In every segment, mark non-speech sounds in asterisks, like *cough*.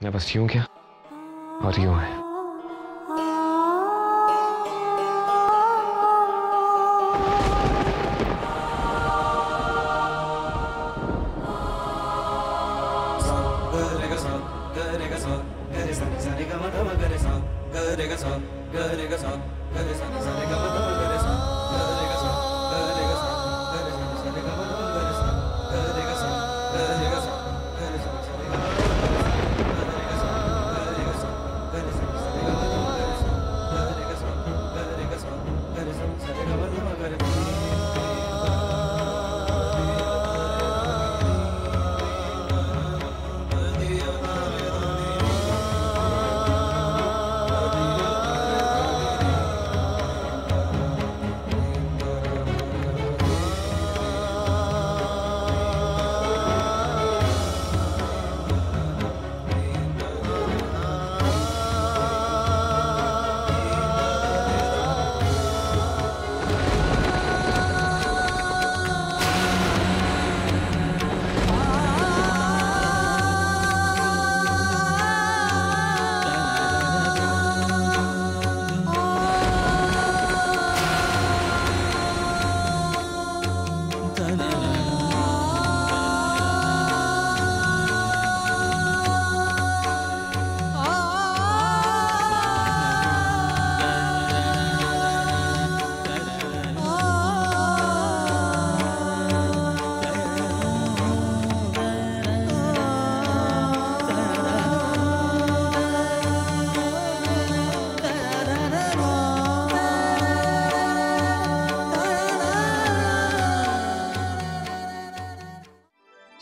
मैं बस यूँ क्या और यूँ है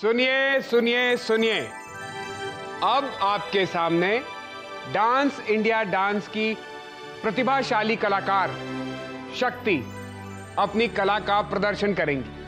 सुनिए सुनिए सुनिए। अब आपके सामने डांस इंडिया डांस की प्रतिभाशाली कलाकार शक्ति अपनी कला का प्रदर्शन करेंगी।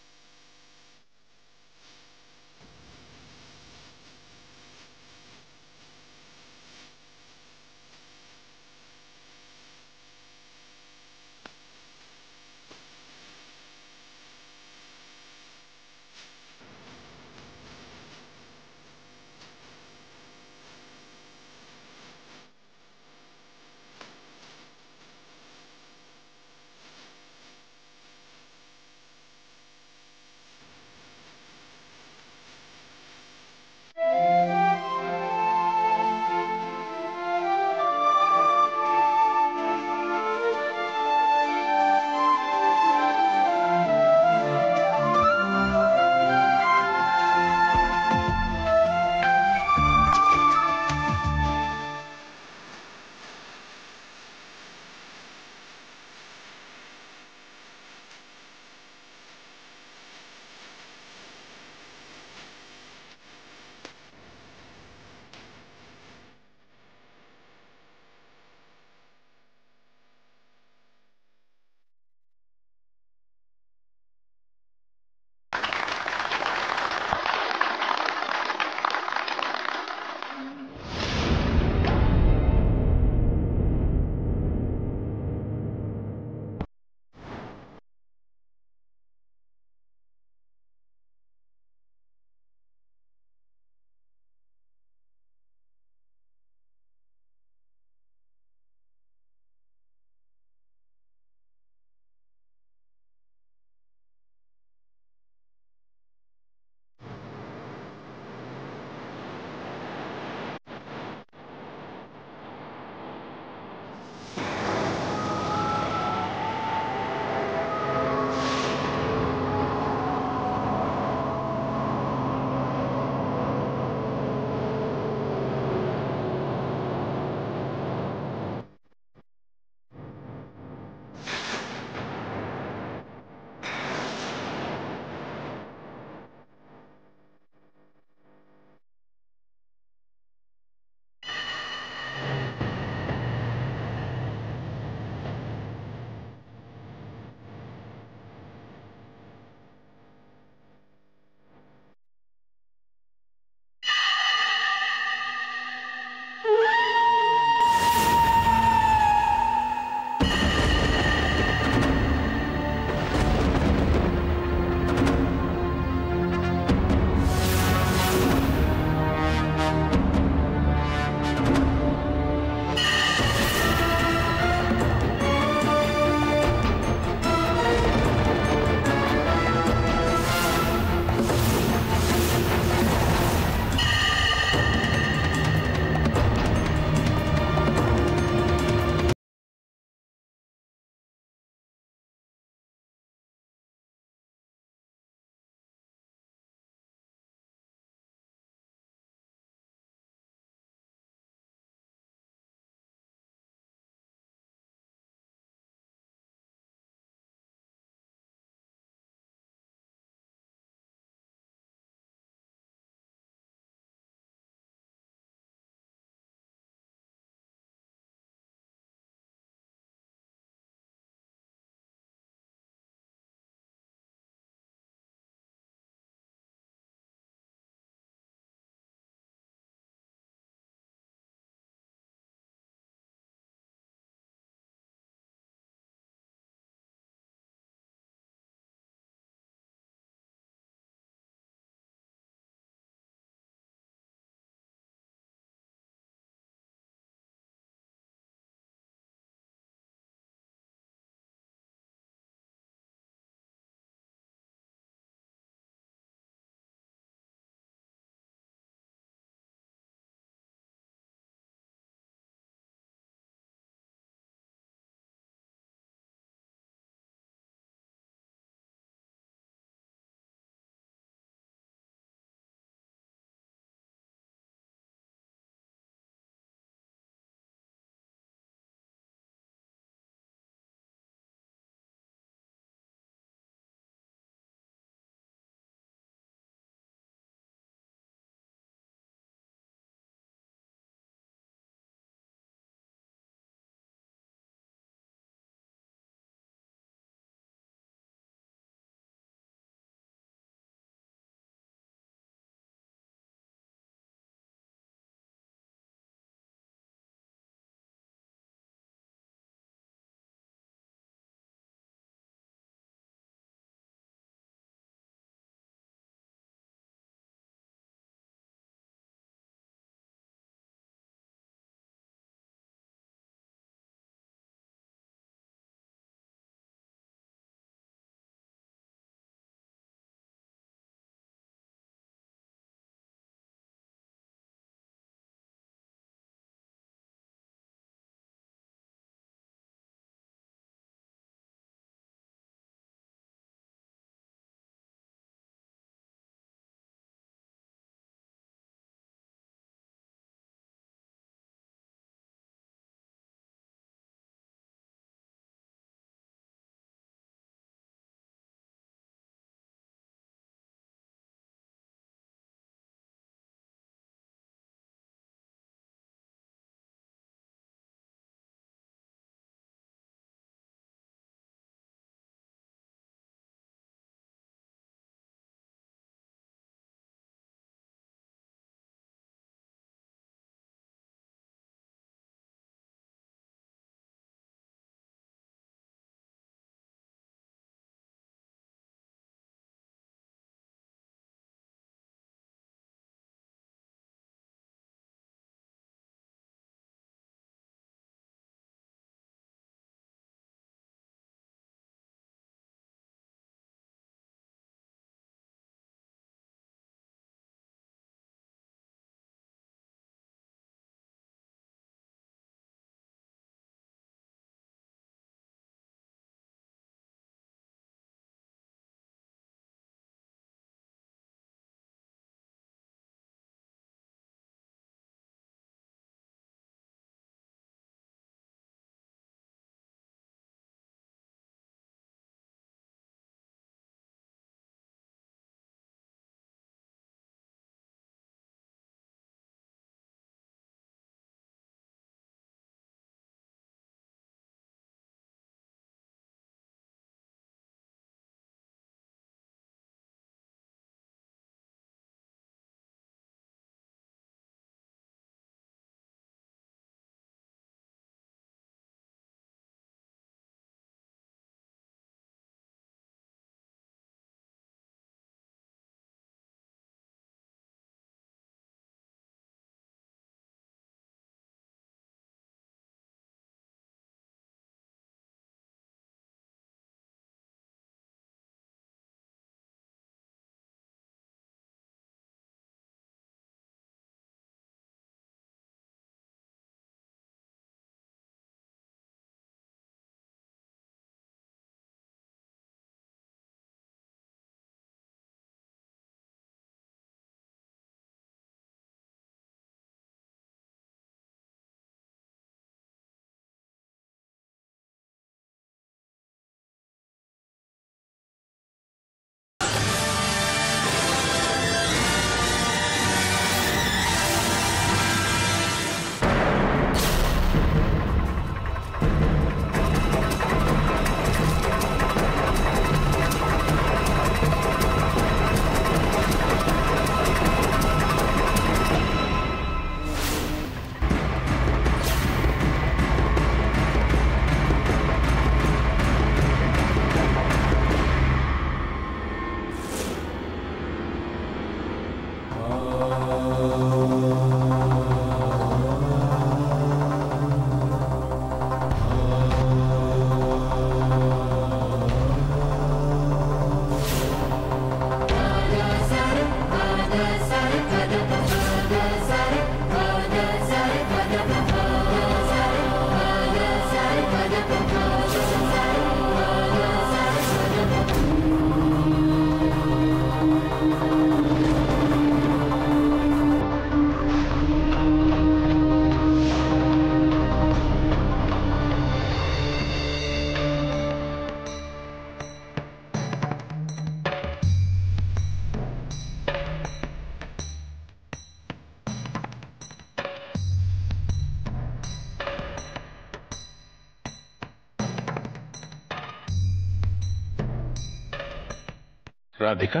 राधिका।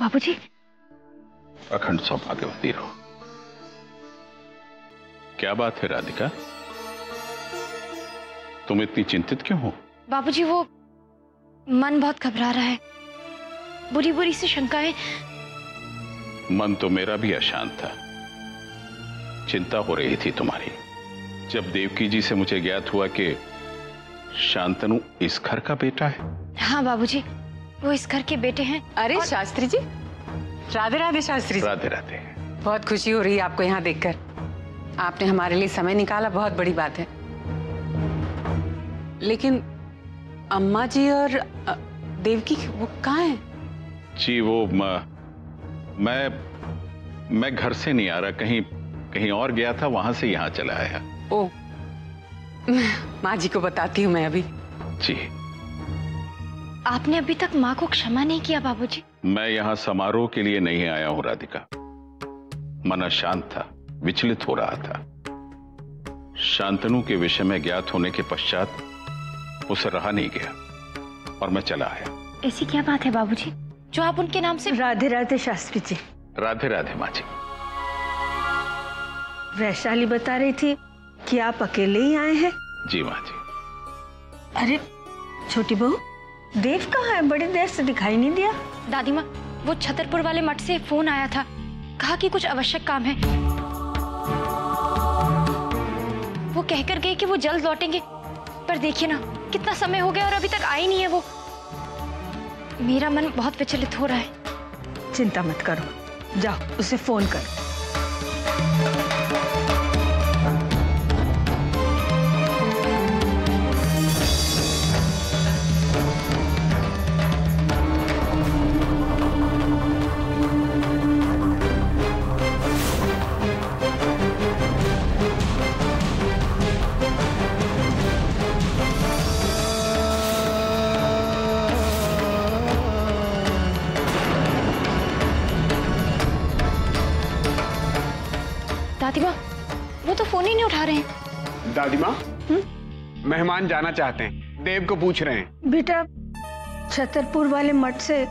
बाबूजी। अखंड सौभाग्यवती रहो। क्या बात है राधिका? तुम इतनी चिंतित क्यों हो? बाबूजी वो मन बहुत घबरा रहा है। बुरी बुरी सी शंकाएँ। मन तो मेरा भी अशांत था। चिंता हो रही थी तुम्हारी। जब देवकी जी से मुझे ज्ञात हुआ कि शांतनु इस घर का बेटा है। हाँ बाबूजी। वो इस घर के बेटे हैं। अरे और... शास्त्री जी। राधे राधे शास्त्री। जी राधे राधे। बहुत खुशी हो रही है आपको यहाँ देखकर। आपने हमारे लिए समय निकाला बहुत बड़ी बात है। लेकिन अम्मा जी और देवकी वो कहाँ है? जी वो म, मैं मैं घर से नहीं आ रहा। कहीं कहीं और गया था वहाँ से यहाँ चला आया। ओ माँ जी को बताती हूँ मैं अभी। जी। आपने अभी तक माँ को क्षमा नहीं किया बाबूजी। मैं यहाँ समारोह के लिए नहीं आया हूँ राधिका। मन अशांत था विचलित हो रहा था। शांतनु के विषय में ज्ञात होने के पश्चात उसे रहा नहीं गया और मैं चला आया। ऐसी क्या बात है बाबूजी? जो आप उनके नाम से राधे राधे शास्त्री जी। राधे राधे माँ जी। वैशाली बता रही थी कि आप अकेले ही आए हैं? जी माँ जी। अरे छोटी बहू देव कहाँ है? बड़ी देर से दिखाई नहीं दिया। दादी माँ वो छतरपुर वाले मठ से फ़ोन आया था। कहा कि कुछ आवश्यक काम है। वो कहकर गए कि वो जल्द लौटेंगे। पर देखिए ना कितना समय हो गया और अभी तक आई नहीं है वो। मेरा मन बहुत विचलित हो रहा है। चिंता मत करो। जाओ उसे फ़ोन करो। मेहमान जाना चाहते हैं। देव को पूछ रहे हैं। बेटा छतरपुर वाले मठ से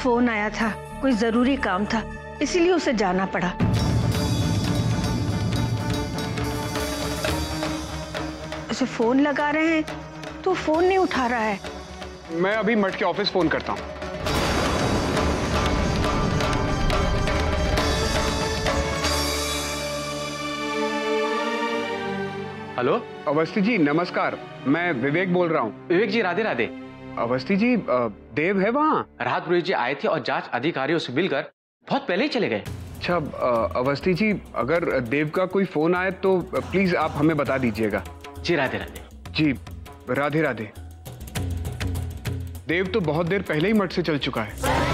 फ़ोन आया था। कोई ज़रूरी काम था इसीलिए उसे जाना पड़ा। उसे फ़ोन लगा रहे हैं तो फ़ोन नहीं उठा रहा है। मैं अभी मठ के ऑफ़िस फ़ोन करता हूँ। हेलो? अवस्थी जी नमस्कार। मैं विवेक बोल रहा हूँ। विवेक जी राधे राधे। अवस्थी जी देव है वहाँ? राहत पुरोहित जी आए थे और जाँच अधिकारियों से मिलकर बहुत पहले ही चले गए। अच्छा अवस्थी जी अगर देव का कोई फ़ोन आए तो प्लीज़ आप हमें बता दीजिएगा। जी राधे राधे। जी राधे राधे। देव तो बहुत देर पहले ही मठ से चल चुका है।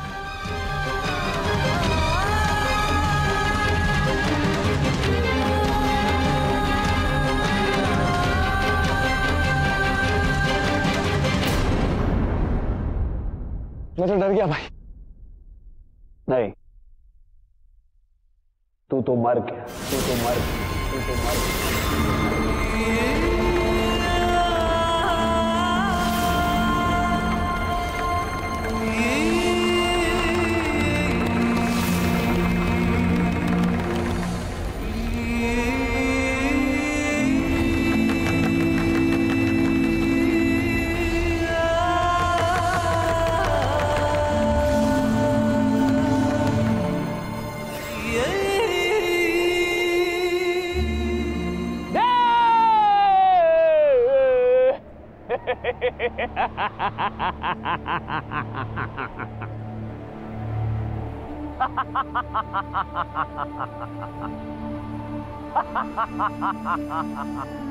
मैं तो डर गया भाई। नहीं। तू तो मर गया। तू तो मर गया। तू तो मर गया। शांतलो *laughs*